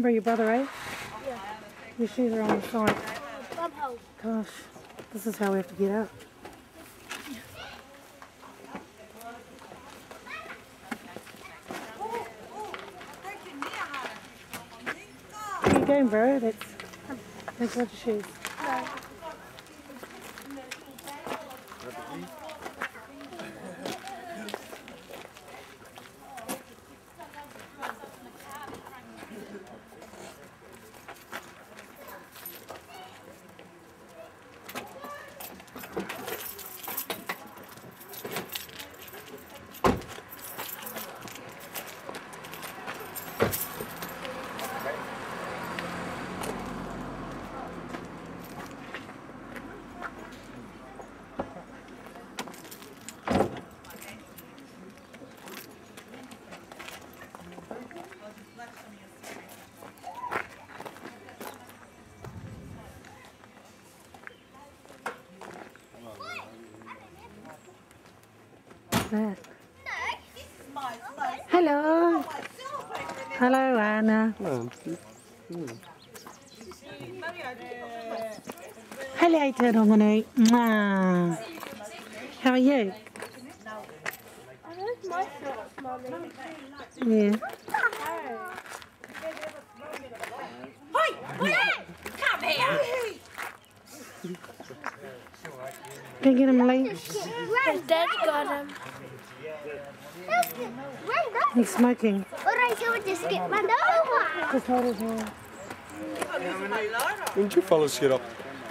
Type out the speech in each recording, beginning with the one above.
Remember your brother, eh? Yeah. Your shoes are on the side. Gosh, this is how we have to get out. Where you going, bro? That's, that's what your shoes. No. That. Hello. Hello, Anna. Hello, Dominic. Mwah. How are you? Where's my socks, Mummy? Yeah. Come here. Can you get him late? His dad got him. He's smoking. Alright, so we just get my over. Just hold his hand. When did you fellas get up?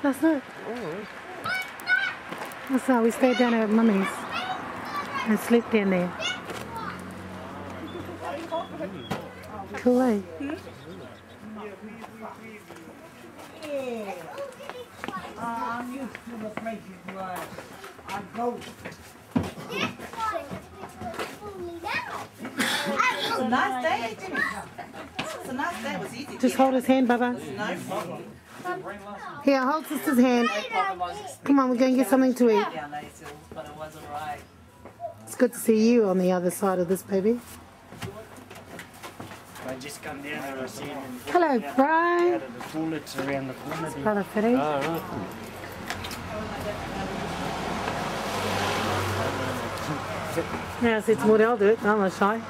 Last night. Last night we stayed down at Mummy's and slept down there. Cool, eh? I'm used to the places where I go. It's a nice day, isn't it? It's a nice day. It was easy. Just hold his hand, Baba. No problem. Here, hold sister's hand. Come on, we're going to get something to eat. Down those hills, but it was alright. It's good to see you on the other side of this baby. I just come down there, I see him Hello, Brian. out of the toilets around the corner. Brother Fitty. Yeah, it's more I'll do it. I'm not shy.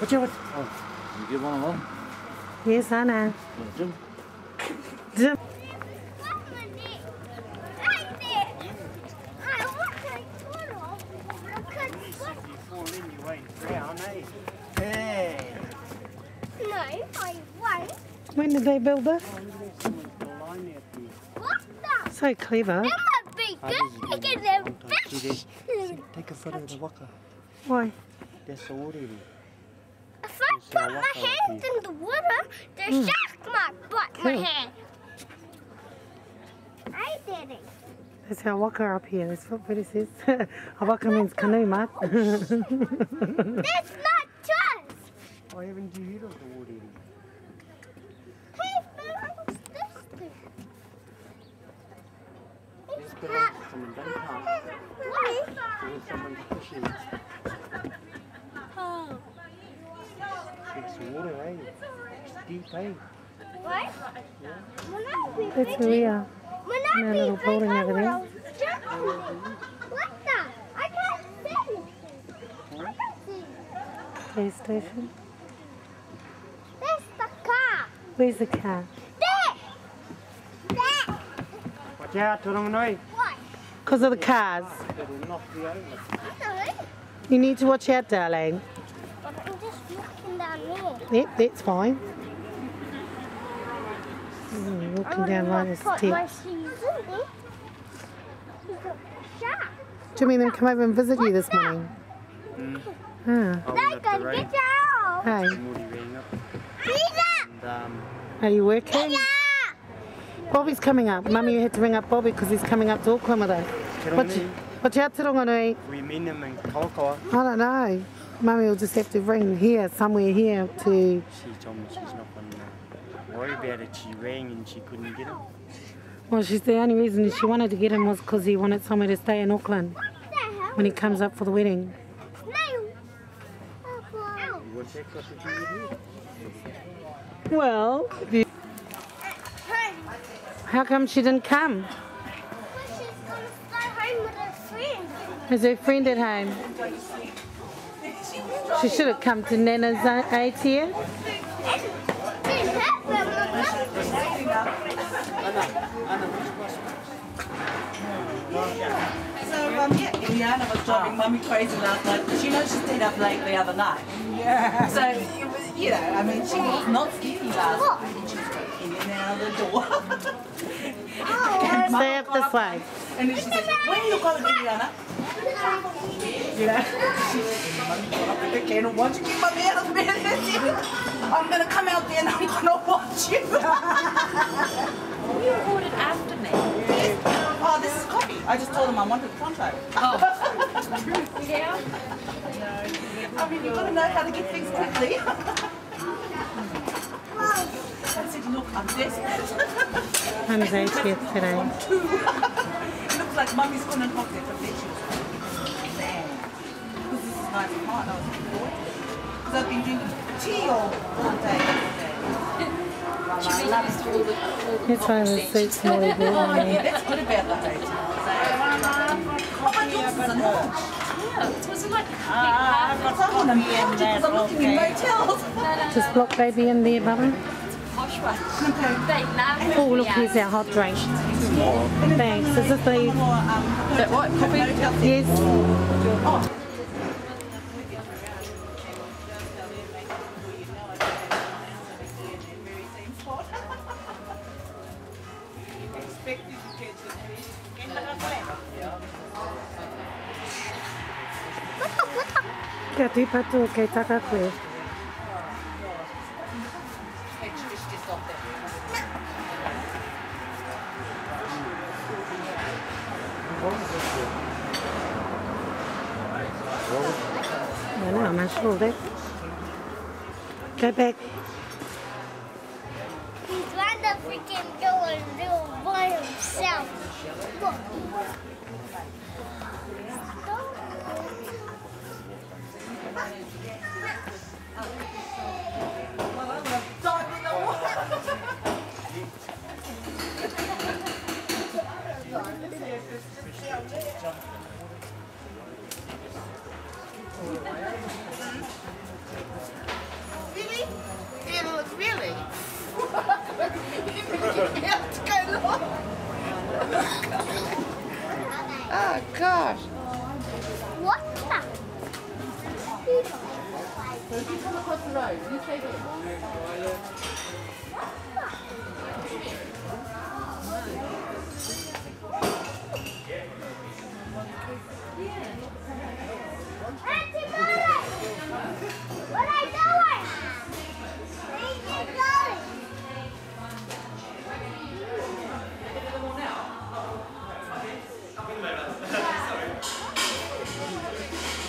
Watch out. Oh, you get one along? Yes, I know. Jim. Jim. Before then you ain't brown? Hey. No, I won't. When did they build this? Someone's got a line out there. What? So clever. That might be good bigger than fish. Take a photo of the waka. Why? That's the water there. If I put my hands in the water, the hmm. shark might bite my Cool. hand. I did it. Let's There's our waka up here. That's what Fitty says. a waka means canoe, mate. That's not trust. Why haven't you heard of the water? Hey, but what's this thing? This belongs to someone, don't pass. Someone's fishing. It's water, eh? It's deep, eh? What? When I be That's where we are. When In I our little big, building over there. will jump. What the? I can't see anything. I can't see. Police station. There's the car. Where's the car? There. There. Watch out, Toronganoi. What? Because of the cars. It'll knock you over. You need to watch out, darling. But I'm just looking down here. Yep, that's fine. Mm, walking down like this put tip. my shoes in. He's a shark. Do you mean them come over and visit you this morning? Mm. Ah, I They went up the can road. get out. hey, Morty rang up Peter. and um, are you working? Bobby's coming up. Mummy, you had to ring up Bobby because he's coming up to Auckland with us. Watch, Toronganoi, watch out, Taronganui. we meet him in Kalakaua. I don't know. Mummy will just have to ring here, somewhere here to... She told me she's not going to worry about it. She rang and she couldn't get him. Well, she's the only reason she wanted to get him was because he wanted somewhere to stay in Auckland What the hell? when he comes up for the wedding. Snail. Wow. What's that got to do with you? Well, you- how come she didn't come? but she's gonna stay home with her friend. Is her friend at home? She should have come to Nana's uh, ATM. Didn't happen. So, um, yeah, Ileana was driving mummy crazy last night because you know she stayed up late the other night. Yeah. So, it was, you know, I mean, she was not sleepy last night and she was going in and out of the door. and Stay Mum up this way. And then she said, where are you going, Ileana? You know, she said, mummy got up with the candle. Why don't you keep mummy out of bed? I'm going to come out there and I'm going to watch you. You ordered after me. oh, this is coffee. I just told them I wanted pronto. Oh. Yeah. I mean, you've got to know how to get things quickly. I said, look, I'm desperate. Mum's 80th today. it looks like mummy's gonna knock their perfection. Man. Because this is nice and hot. I was looking forward to it. Because I've been drinking tea all, all day yesterday. She really used all the, all the That's why the suit's really good Oh, on yeah, me. that's good about the hotel. So, oh, my daughter's a nurse. Yeah, so it's like a big So. I want to I'm looking in motels. Just block baby in there, Bubba. Oh, look, here's our hot drink. Thanks. Is this the... That what? Coffee? Yes. Kia tipa tō kei taka koe.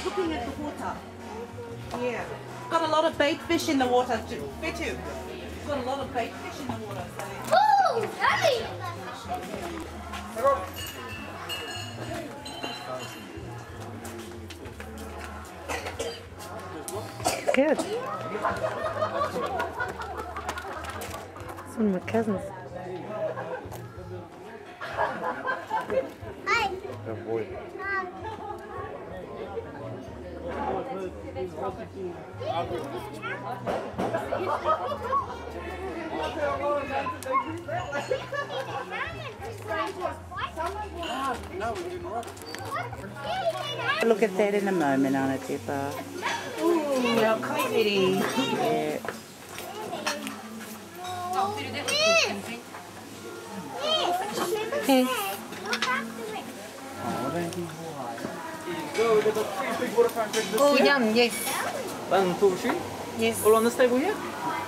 Looking at the water. Yeah. Got a lot of bait fish in the water too. Me too. Got a lot of bait fish in the water. So Ooh, yummy! Good. It's one of my cousins. Hi. Oh, Look at that in a moment, Anna Tippa. Ooh, our coffee. Yeah. Hey. Go, we've got the three big waterfront drinks this Oh, year. yum, yes. And Tulsi. Yes. All on this table here?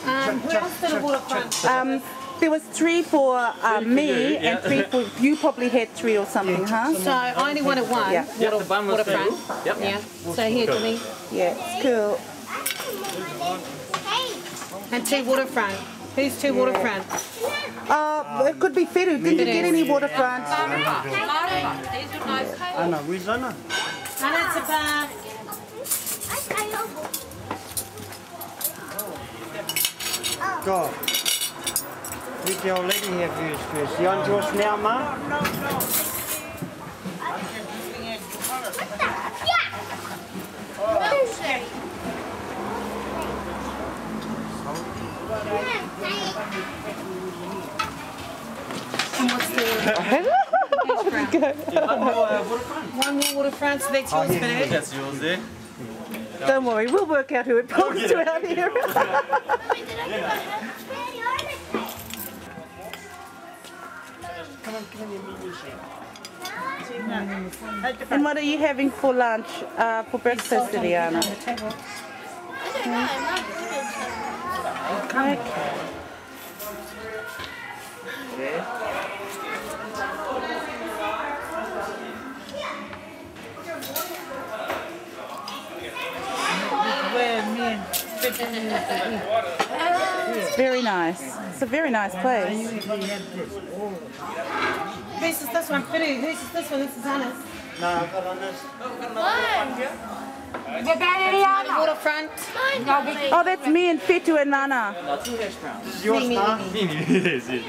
Um, who else did a waterfront? Um, there was three for uh, me you, yeah. and three for you. Probably had three or something, huh? So I only wanted one. Yeah. Yep, the bun was waterfront. Yep. Yeah. So here, Jimmy. Yeah, it's cool. And two waterfront. Who's two waterfront? Uh, it could be Firu. Didn't you get any waterfront? Anna, where's Anna? Anna Tipa. Oh. Stop. With your lady here views first. You want yours now, Mum? One more waterfront, so that's yours for that. That's yours there. Don't worry, we'll work out who it belongs to out here. and what are you having for lunch, uh, for breakfast, Liliana? Okay. Where me and It's very nice. It's a very nice place. This is this one, Fitty. This is this one, this is Anna's. No, I've got on this. Waterfront. Oh, that's me and Fitu and Nana. This is yours, Mum. yes, yes.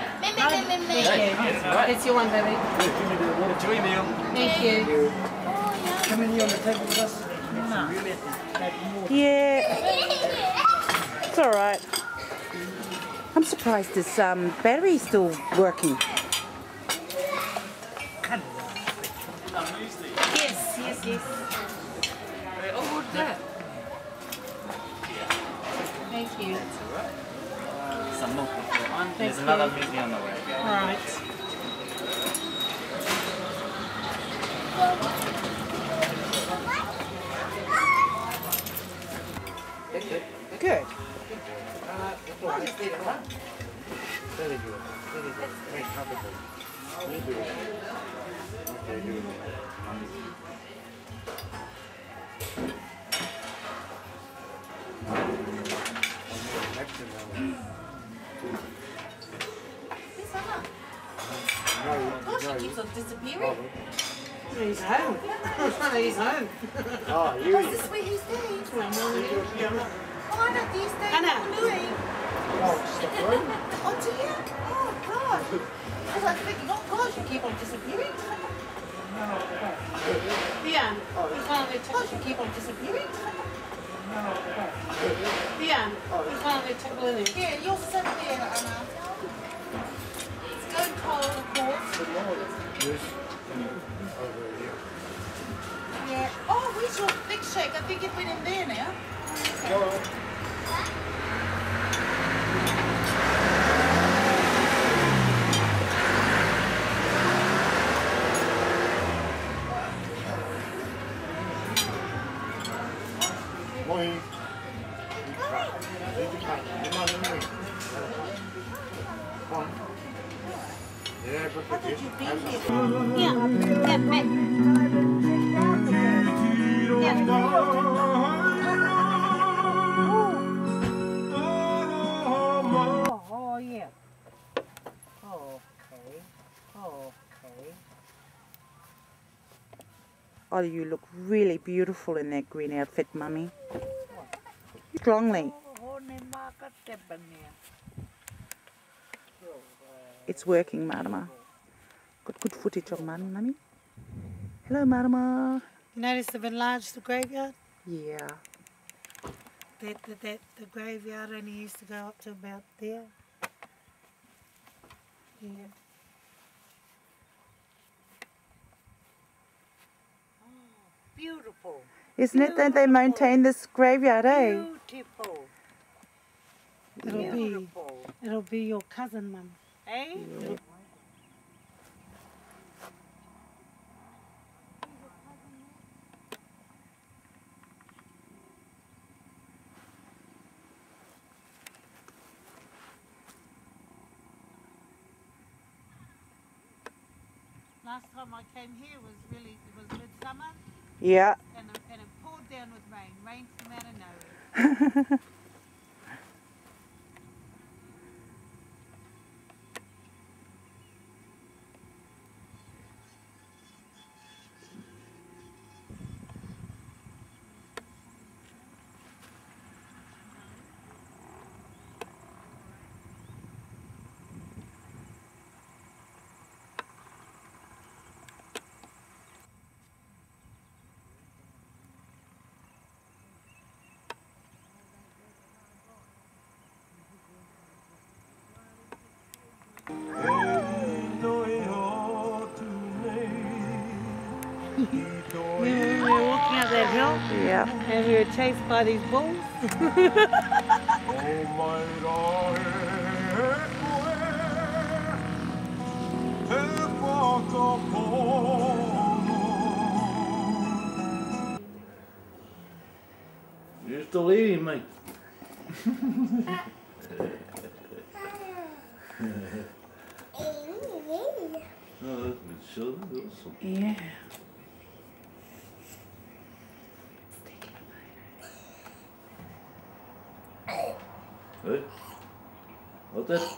It's your one, baby. Enjoy meal. Thank you. Come in here on the table with us. Yeah, it's all right. I'm surprised this um, battery's still working. Yes, yes, yes. Oh, there. Thank you. Some milk for one. There's another meeting on the way. All right. Good. Very good. Very good. Very comfortable. You do it. Okay, do it. Oh, she keeps on disappearing. He's home. He's home. Oh, you Is this where he stays? Oh, I know these days. Anna. Louis. Oh, dear. Oh, God. I was like thinking, oh, gosh, you keep on disappearing. Dion, oh, he's one of the Gosh, you keep on disappearing. Dion, oh, he's one of the tickle in there. Yeah, you're so there, Anna. It's going cold, of course. Yeah. Oh, where's your big shake? I think it went in there now. Morning. Oh, you look really beautiful in that green outfit, Mummy. Strongly. Ne maka te pania. It's working, Marama. Got good footage of Mummy, Mummy. Hello, Marama. You notice they've enlarged the graveyard? Yeah. That, that, that the graveyard only used to go up to about there. Yeah. Beautiful. Isn't it that they maintain this graveyard, eh? Beautiful. It'll be it'll be your cousin, mum. Eh? Last time I came here was really it was midsummer Yeah. and and it poured down with rain, rain from out of nowhere. were walking up that hill Yeah. and we were chased by these bulls. You're still eating, mate. Oh, that's good sugar. Awesome. Yeah. Hey? What's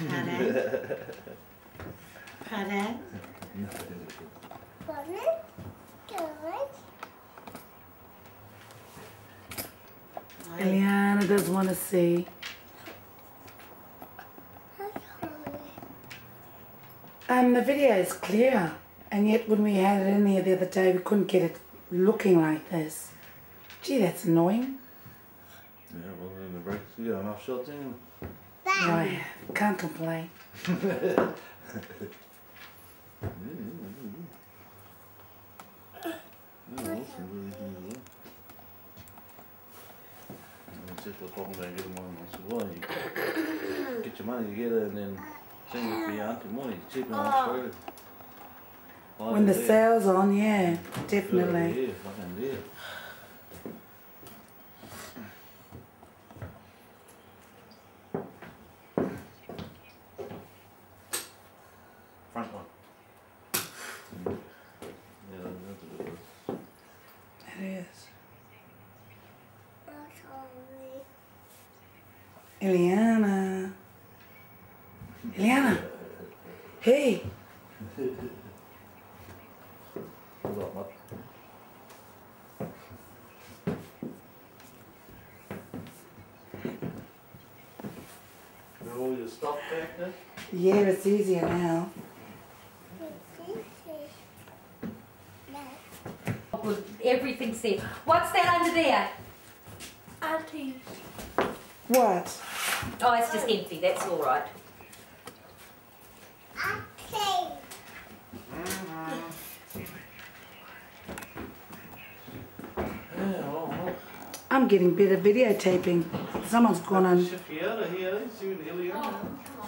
that? Pardon? Pardon? Good. Eliana does want to see. Um, the video is clear, and yet when we had it in here the other day, we couldn't get it looking like this. Gee, that's annoying. Yeah, well, in the breaks, you got enough shots in. Right, can't complain. Yeah, awesome, really good as well. And it's just like talking about getting one. I said, well, you get your money together and then send it for your auntie money. It's cheaper Australia. When the sale's on, yeah, Yeah, definitely. Yeah, fucking yeah. Front one. Mm. Yeah, that's a good one. It is. Eliana. Eliana. Hey. Hold mate. All your stuff back there? Yeah, it's easier now. with everything said. What's that under there? Auntie. What? Oh, it's just empty. That's all right. Auntie. Yeah, well, well. I'm getting better videotaping. Someone's gone on. Shift you out of here, see what the hell you are.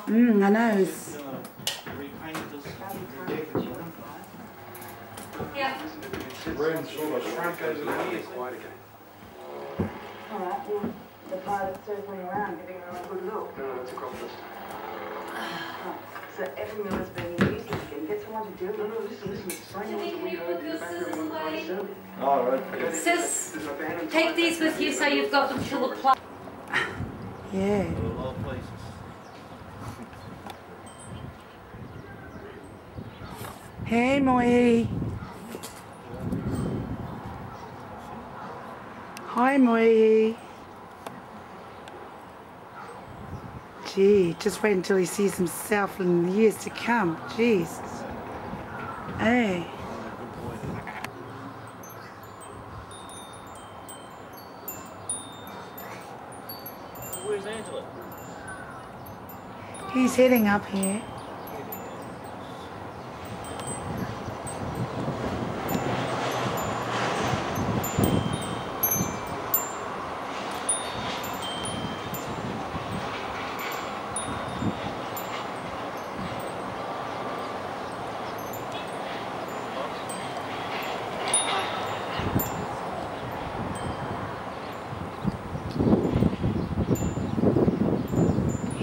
Mm, I know. It's, Gonna repaint this deck and stuff. Yeah. Room sort of shrunk over the years. Alright, well, the pilot's circling around, giving her a good look. No, no, it's a compliment. So every minute's being used again. Get someone to do it. No, no, listen, listen. It's the same can we you heard put in the your background scissors when we were away? All right. Sis, There's no ban on take these with you so you've got them till the plug. Yeah. A lot of places. Hey, Moi. Hi, Moi. Gee, just wait until he sees himself in the years to come. Jeez. Hey. Where's Angela? He's heading up here.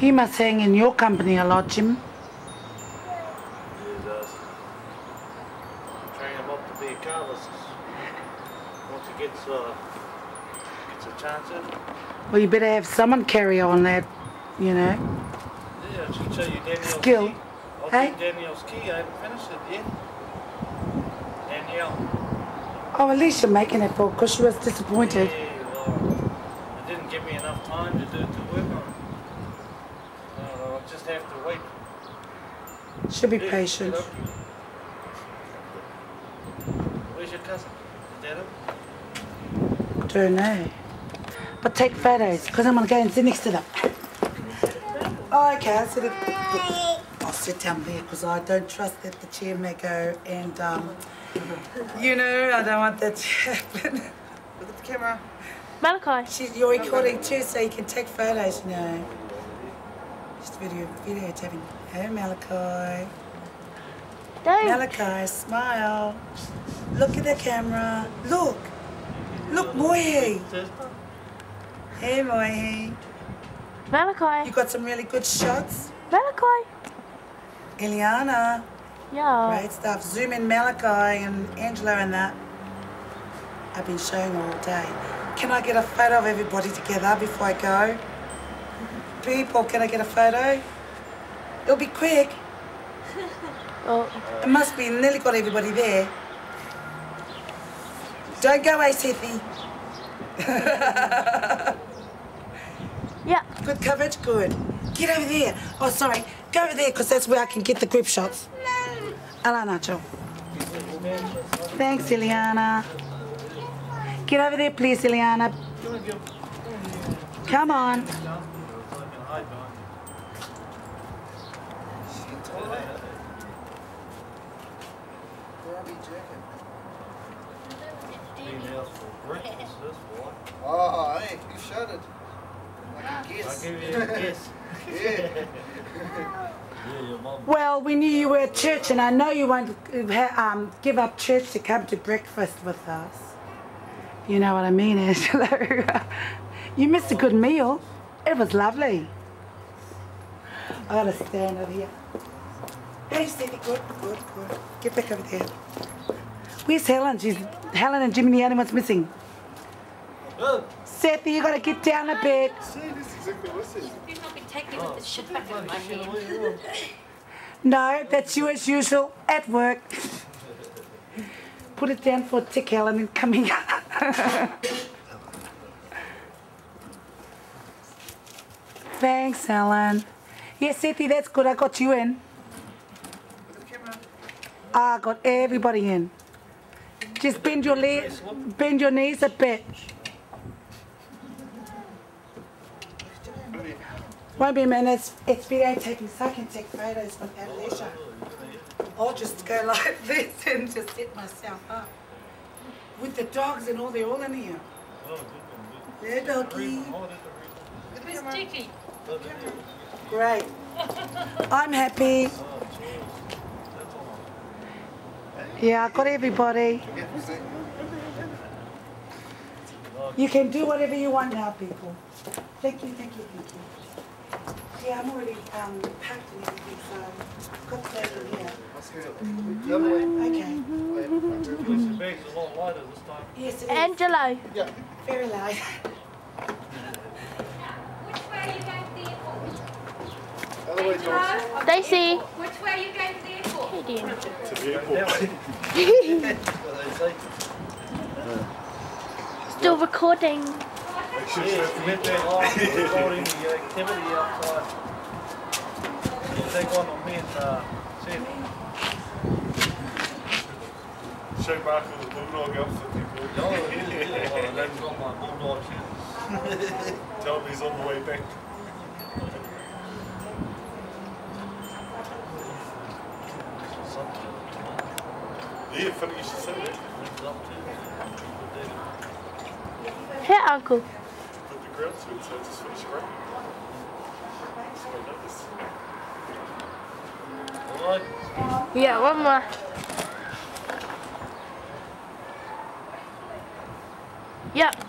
He must hang in your company a lot, Jim. Is uh, train him up to be a car. Once he gets uh gets a chance at. Well, you better have someone carry on that, you know. Yeah, should show you Danielle's Skill. key. I'll Hey? see Danielle's key. I haven't finished it yet. Danielle. Oh, at least you're making it for because she was disappointed. Yeah, well, it didn't give me enough time to do to work on. it. Uh, I'll just have to wait. She'll be patient. Where's your cousin? Is that? Don't know. But take photos because I'm going to go and sit next to them. Oh, okay, I'll sit, at, I'll sit down there because I don't trust that the chair may go and, um, you know, I don't want that to happen. Look at the camera. Malachi. She's, you're recording too, so you can take photos, you know. Just video, videotaping. Hey, Malachi. Don't. Malachi, smile. Look at the camera. Look. Look, Moe. Hey, Moe. Malachi. You got some really good shots. Malachi. Eliana. Yeah. Great stuff. Zoom in Malachi and Angela and that. I've been showing all day. Can I get a photo of everybody together before I go? People, can I get a photo? It'll be quick. Oh, It must be nearly got everybody there. Don't go away, Sethi. yeah. Good coverage, good. Get over there. Oh, sorry. Go over there because that's where I can get the grip shots. Ala Nacho. Thanks, Ileana. Get over there, please, Ileana. Come on. Oh, hey, you shut it. Like a kiss. I'll give you a kiss. yeah. Yeah, your mom. Well, we knew you were at church, and I know you won't um, give up church to come to breakfast with us. You know what I mean, Angela? you missed a good meal. It was lovely. I gotta stand over here. Hey, Stevie, good, good, good. Get back over there. Where's Helen? She's Helen and Jimmy the only ones missing. Oh, Sethy, you gotta get down a bit. See, this is exactly what this is. You not been taking with the shit back in my hand. No, that's you as usual at work. Put it down for a tick, Helen, and come here. Thanks, Helen. Yes, Sethy, that's good. I got you in. I got everybody in. Just bend your legs, bend your knees a bit. Won't be a minute. It's, it's videotaping, so I can take photos with at leisure. I'll just go like this and just set myself up. With the dogs and all, they're all in here. Yeah, doggy. Miss Tiki. Great. I'm happy. Yeah, I got everybody. You can do whatever you want now, people. Thank you, thank you, thank you. Yeah, I'm already um, packed and everything, so I've got to go in here. The other way. Okay. at least your bag's a lot lighter this time. Yes, it is. Angelo. Yeah. Very light. Which way are you going to the airport? Other way, Daisy. Which way are you going to the airport? Hey, dear. To the airport. What they say. Still recording. Make Yeah, to get that recording the activity outside. Take one on me and uh, see. Show Mark with the bulldog outfit, people. Yeah, that's on my bulldog shoes. Tell him he's on the way back. Yeah, funny you should say. Hey, Uncle. Put the ground to it, so it's just finished right. So I noticed. Alright. Yeah, one more. Yep.